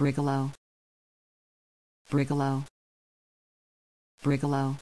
Brigalow. Brigalow. Brigalow.